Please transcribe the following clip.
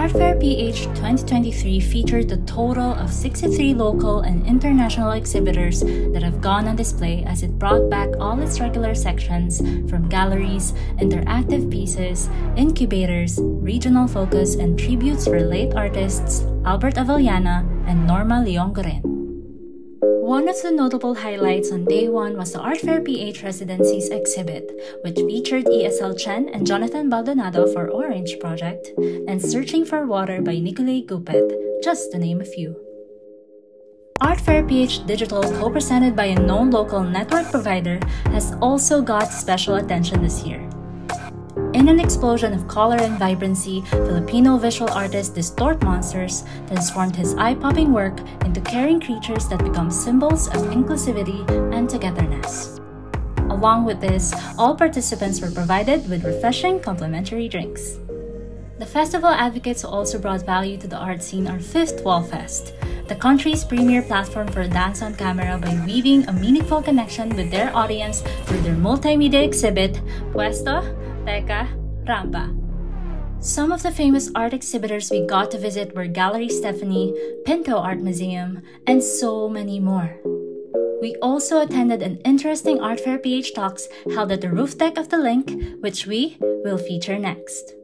Art Fair PH 2023 featured a total of 63 local and international exhibitors that have gone on display as it brought back all its regular sections from galleries, interactive pieces, incubators, regional focus, and tributes for late artists Albert Avellana and Norma Leon Goren. One of the notable highlights on day one was the Art Fair PH Residencies exhibit, which featured ESL Chen and Jonathan Baldonado for Orange Project and Searching for Water by Nicolai Gupet, just to name a few. Art Fair PH Digital, co-presented by a known local network provider, has also got special attention this year. In an explosion of color and vibrancy, Filipino visual artist Distort Monsters transformed his eye-popping work into caring creatures that become symbols of inclusivity and togetherness. Along with this, all participants were provided with refreshing complimentary drinks. The festival advocates who also brought value to the art scene are Fifth Wall Fest, the country's premier platform for dance on camera by weaving a meaningful connection with their audience through their multimedia exhibit, Puesto, Teka, Rampa. Some of the famous art exhibitors we got to visit were Gallery Stephanie, Pinto Art Museum, and so many more. We also attended an interesting Art Fair PH Talks held at the roof deck of the Link, which we will feature next.